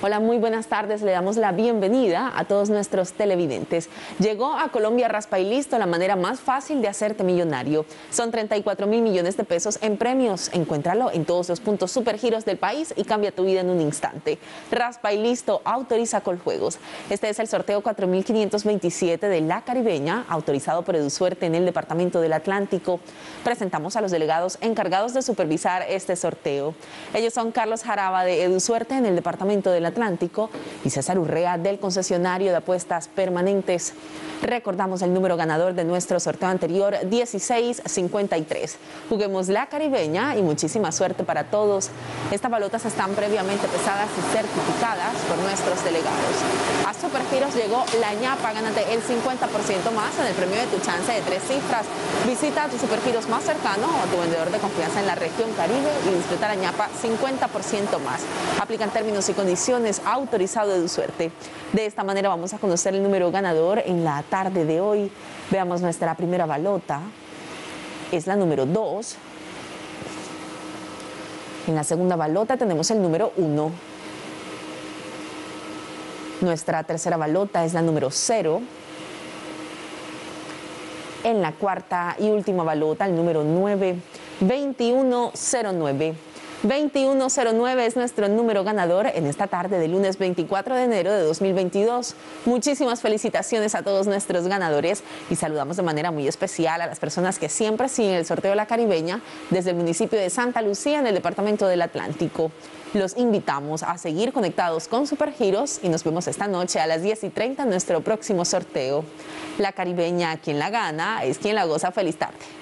Hola, muy buenas tardes. Le damos la bienvenida a todos nuestros televidentes. Llegó a Colombia Raspa y Listo, la manera más fácil de hacerte millonario. Son 34 mil millones de pesos en premios. Encuéntralo en todos los puntos supergiros del país y cambia tu vida en un instante. Raspa y Listo autoriza Coljuegos. Este es el sorteo 4527 de La Caribeña, autorizado por EduSuerte en el Departamento del Atlántico. Presentamos a los delegados encargados de supervisar este sorteo. Ellos son Carlos Jaraba de EduSuerte en el Departamento del Atlántico y César Urrea del concesionario de apuestas permanentes. Recordamos el número ganador de nuestro sorteo anterior, 1653. Juguemos la caribeña y muchísima suerte para todos. Estas balotas están previamente pesadas y certificadas por nuestros delegados. A Supergiros llegó la ñapa, gánate el 50% más en el premio de tu chance de tres cifras. Visita a tu Supergiros más cercano o a tu vendedor de confianza en la región Caribe y disfruta la ñapa 50% más. Aplican términos y condiciones autorizado de suerte. De esta manera vamos a conocer el número ganador en la tarde de hoy. Veamos nuestra primera balota. Es la número 2. En la segunda balota tenemos el número 1. Nuestra tercera balota es la número 0. En la cuarta y última balota, el número 9, 2109. 2109 es nuestro número ganador en esta tarde de lunes 24 de enero de 2022. Muchísimas felicitaciones a todos nuestros ganadores y saludamos de manera muy especial a las personas que siempre siguen el sorteo de la caribeña desde el municipio de Santa Lucía en el departamento del Atlántico. Los invitamos a seguir conectados con Supergiros y nos vemos esta noche a las 10 y 30 en nuestro próximo sorteo. La caribeña, quien la gana, es quien la goza. Feliz tarde.